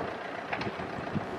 フフフ。